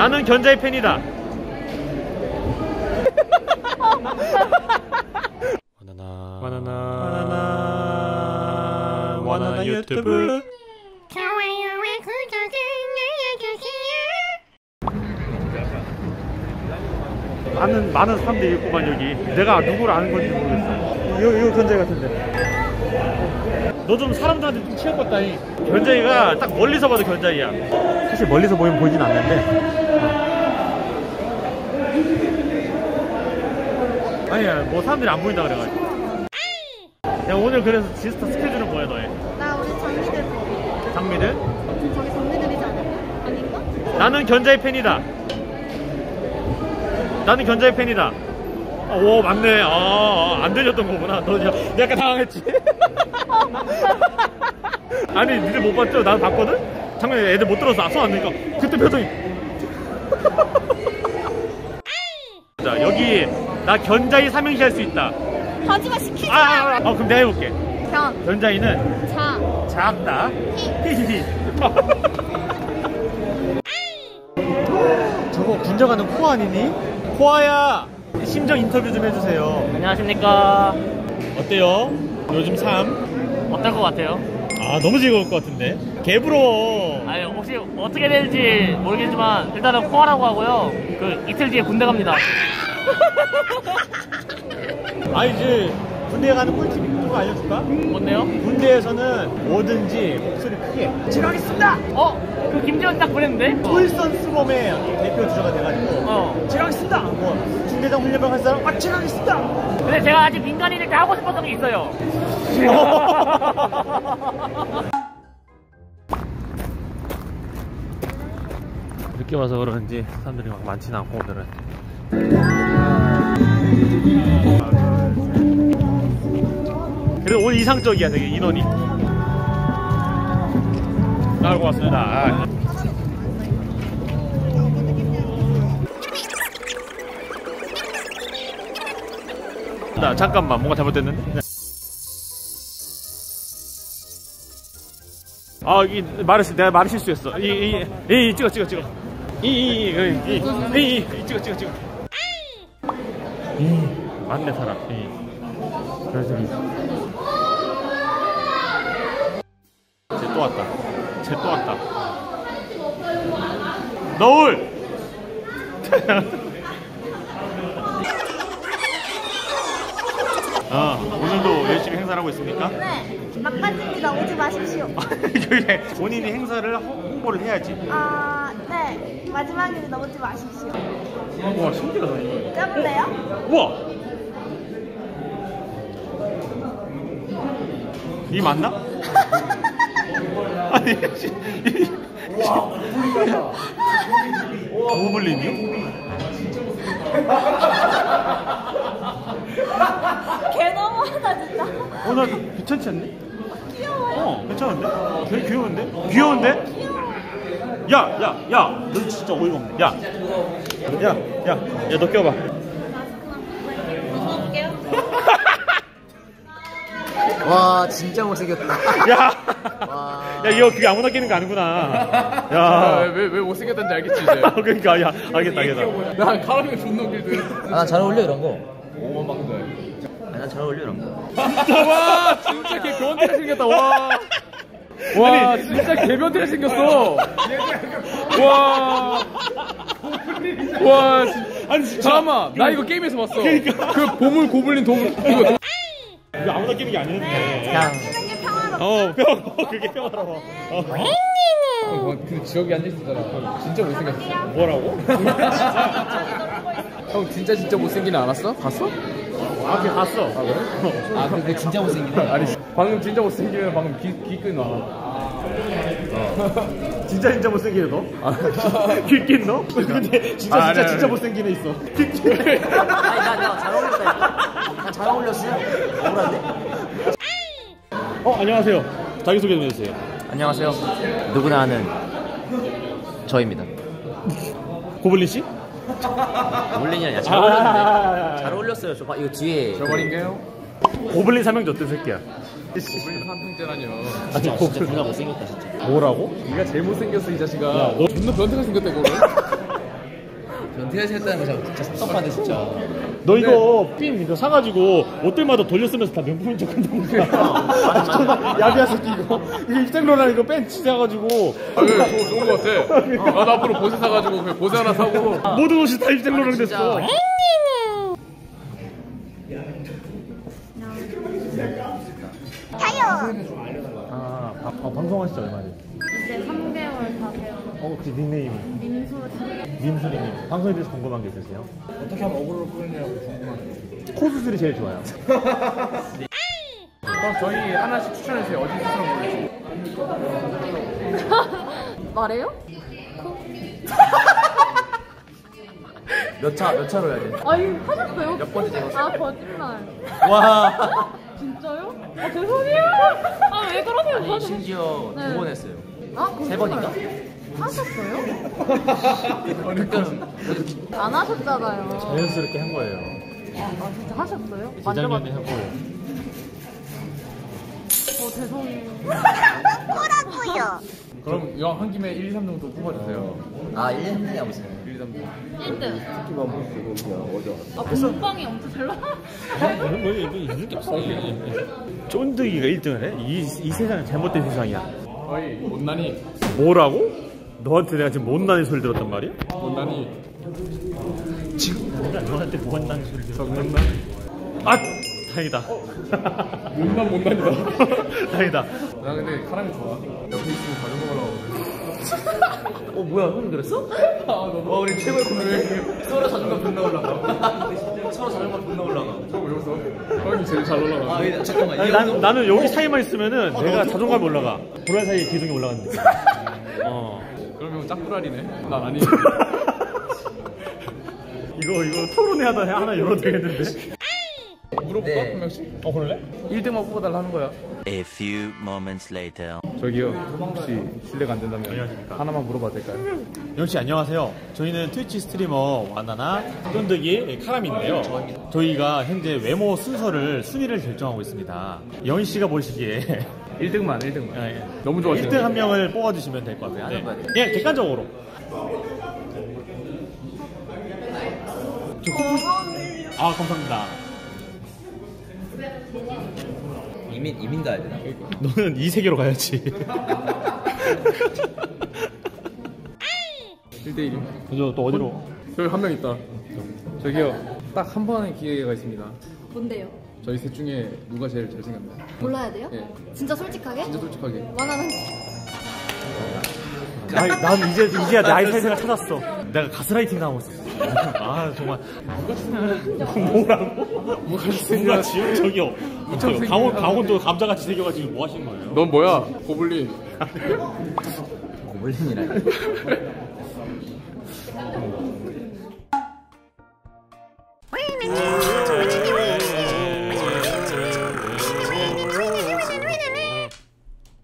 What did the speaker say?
나는 견자의 팬이다. 바나나 바나나 바나나 바나나 유튜브 좋아요와 구독을 눌러주세요. 많은 많은 사람들이 있구만 여기. 내가 누구를 아는 건지 모르겠어. 이거 이거 견자이 같은데. 너 좀 사람들한테 좀 취해봤다니. 견자이가 딱 멀리서 봐도 견자이야. 사실 멀리서 보면 보이진 않는데. 아니야 뭐 사람들이 안 보인다 그래가지고. 야 오늘 그래서 지스타 스케줄은 뭐야 너의? 나 우리 장미들 보. 장미들? 저기 장미들이지 않아? 아닌가? 나는 견자의 팬이다. 나는 견자의 팬이다. 어, 오 맞네. 아, 아, 안 들렸던 거구나. 너 야- 약간 당황했지. 아니 니들 못 봤죠? 난 봤거든. 장면 애들 못 들어서 손안 드니까 그때 표정이. 자 여기 나 견자이 삼행시 할 수 있다. 하지마 시키지 아, 아, 아, 어, 그럼 내가 해볼게. 견, 견자이는 자, 작다. 히히히. 저거 군정하는 코아 아니니? 코아야 심정 인터뷰 좀 해주세요. 안녕하십니까 어때요? 요즘 삶? 어떨 것 같아요? 아 너무 즐거울 것 같은데. 개부러워. 아니 혹시 어떻게 될지 모르겠지만 일단은 코아라고 하고요 그 이틀 뒤에 군대 갑니다 아 이제 군대 가는 꿀팁 그거 알려줄까? 뭔데요? 군대에서는 뭐든지 목소리 크게 지나가겠습니다. 어? 그 김지원 딱 보냈는데? 윌선 수범의 대표 주자가 돼가지고 어 지나가겠습니다. 뭐 중대장 훈련병 할 사람 아 지나가겠습니다. 근데 제가 아직 민간인일 때 하고 싶었던 게 있어요 늦게 와서 그런지 사람들이 막 많지는 않고 오늘은 그래도 오늘 이상적이야 되게 인원이 나올 것 같습니다 아. 나 잠깐만 뭔가 잘못됐는데 아, 이 실- 내가 말을 실수했어. 이, 이, 이, 이 찍어, 찍어, 찍어. 이, 이, 이, 이, 이, 이, 이, 찍어, 찍어, 찍어. 이, 맞네 사람. 이. 그래서 쟤또 왔다. 쟤 또 왔다. 너울. 아, 오늘도 열심히 행사를 하고 있습니까? 네. 막간진지 나오지 마십시오. 그래 본인이 행사를 홍- 홍보를 해야지. 아, 네. 마지막에 나오지 마십시오. 와 신기하다 이거. 껴볼래요? 우와. 이 맞나? 아니 씨, 이- 고블린이요? 개 너무하다, 진짜. 어, 나 괜찮지 않니? 귀여워요. 어, 괜찮은데? 되게 귀여운데? 귀여운데? 야, 야, 야, 너 진짜 어이가 없네. 야, 야, 야, 야, 너 껴봐. 와 진짜 못생겼다. 야, 와. 야, 이거 그게 아무나 끼는 거 아니구나. 야, 왜, 왜 못생겼다는지 알겠지, 이제. 그러니까, 야, 알겠다, 알겠다. 난 카라멜 존나 웃기거든. 아, 잘 어울려 이런 거. 오만 방대. 아, 난잘 어울려 이런 거. 와, 진짜 개 변태가 생겼다, 와. 와, 진짜 개 변태가 생겼어. 와. 와, 진- 아니, 진짜. 잠깐만, 나 이거 게임에서 봤어. 그러니까. 그 보물 고블린 도물, 이거. 아무나 끼는 게 아니었네. 그냥. 어, 뼈, 어, 그게 뼈라고. 어. 어, 그 지역에 앉아있었잖아. 진짜 못생겼어. 뭐라고? 형, 진짜 진짜 못생기는 않았어? 봤어? 아, 걔 갔어. 아, 그래? 아 근데 진짜 못생기네. 아니, 방금 진짜 못생기면 방금 귀, 귀끈 나. 진짜 진짜 못생기네 너? 귓낀 너? 근데 진짜 아, 진짜 네, 진짜 네. 못생긴 애 있어 아니 나잘 어울렸다. 난잘 어울렸어요. 억울한데? 어 안녕하세요 자기소개 좀 해주세요 안녕하세요. 누구나 아는 저입니다. 고블린 씨? 어울리냐? 야, 잘 아, 어울렸는데. 잘 어울렸어요. 저 봐, 이거 뒤에. 저버린게요? 고블린 삼형제 어떤 새끼야? 고블린. 아니 아, 진짜 둘다 못생겼다 진짜. 뭐라고? 네가 제일 못생겼어, 이 자식아. 야, 너- 존나 변태가 생겼다, 이거를. 은퇴하시겠다는 거 진짜 섭섭한데 진짜. 너 이거 핀 이거 사가지고 옷 때마다 돌려 쓰면서 다 명품인 척 한다는 거야. 야비한 새끼 이거. 이거 입장로랑 이거 벤치 사가지고 아, 그래, 좋은, 좋은 거 같아. 나도 앞으로 보세 사가지고 그냥 보세 하나 사고. 모든 옷이 다 입장로랑 됐어. 아, 바- 어, 방송하시죠 얼마지? 이제 3개월, 4개월. 어, 혹시 닉네임이 민수지. 민수리님 방송에 대해서 궁금한 게 있으세요? 어떻게 하면 어그로를 끌느냐고 궁금한데. 코 수술이 제일 좋아요. 그럼 저희 하나씩 추천해주세요. 어디 수술한 거지? 말해요? 몇 차, 몇 차로 해야 돼? 아니, 하셨어요? 몇 번째 찍었어요? 아, 거짓말. 와. 진짜요? 아, 죄송해요. 아, 왜 그러세요? 아니, 심지어 네. 두 번 했어요. 아, 세 거짓말. 번인가? 하셨어요? 가끔 안 하셨잖아요. 자연스럽게 한 거예요. 아, 진짜 하셨어요? 재작년에 만져봤어요? 하고 어, 죄송해요. 그럼 이왕 한 김에 1, 2, 3등도 뽑아주세요. 아 1년 했냐 무슨 1, 2, 3등. 1등. 아, 본방이 엄청 잘 나와. 뭐 이거 있을 게 없어. 쫀득이가 1등을 해? 이, 이 세상은 잘못된 세상이야. 거의 못난이, 뭐라고? 너한테 내가 지금 못난이 소리 들었단 말이야? 못난이. 내가 너한테 못난이 소리 들었단 말이야? 아! 다행이다. 못난 못난이다. 다행이다. 나 근데 사람이 좋아. 옆에 있으면 자전거 가라고. 어 뭐야 형 그랬어? 아, 너, 와, 우리 최고의 코너를. 서로 자존감 존나 올라가 서로 자존감 존나 올라가 형왜 웃어? 형이 제일 잘 올라가. 아 예, 잠깐만 아니, 이 난, 나는 여기 사이만 있으면은 내가 자존감이 올라가. 보란 사이에 기둥이 올라가는 느낌. 어. 그럼 형 짝불알이네. 난 아니. 이거, 이거 토론회 하다 하나 열어도 되겠는데? 물어볼까? 네. 한 명씩? 어, 그럴래? 1등만 뽑아달라 하는 거야. A few moments later. 저기요, 혹시 실례가 안 된다면 안녕하십니까. 하나만 물어봐도 될까요? 영씨 안녕하세요. 저희는 트위치 스트리머 와나나 쫀득이 카람인데요. 저희가 현재 외모 순서를 순위를 결정하고 있습니다. 영희 씨가 보시기에 1등만, 1등만. 예, 너무 좋아하시네. 1등 한 명을 뽑아주시면 될 것 같아요. 돼. 그냥 객관적으로. 저 쿠쿠... 아 감사합니다. 이민 이민 가야 되나? 너는 이 세계로 가야지. 1대1임. 그죠 또 어디로? 저기 한 명 있다. 저기요, 딱 한 번의 기회가 있습니다. 뭔데요? 저희 셋 중에 누가 제일 잘생겼나요? 몰라야 돼요? 예. 진짜 솔직하게? 진짜 솔직하게. 원하는 아니, 난 이제 이제야 나의 세상을 찾았어. 내가 가스라이팅 당하고 있었어. 아 정말 뭐라고? 뭐가 뭔가 지금 저기요. 저 생긴 강원. 강원도 감자같이 생겨가지고 뭐 하신 거예요? 넌 뭐야? 고블린. 고블린이라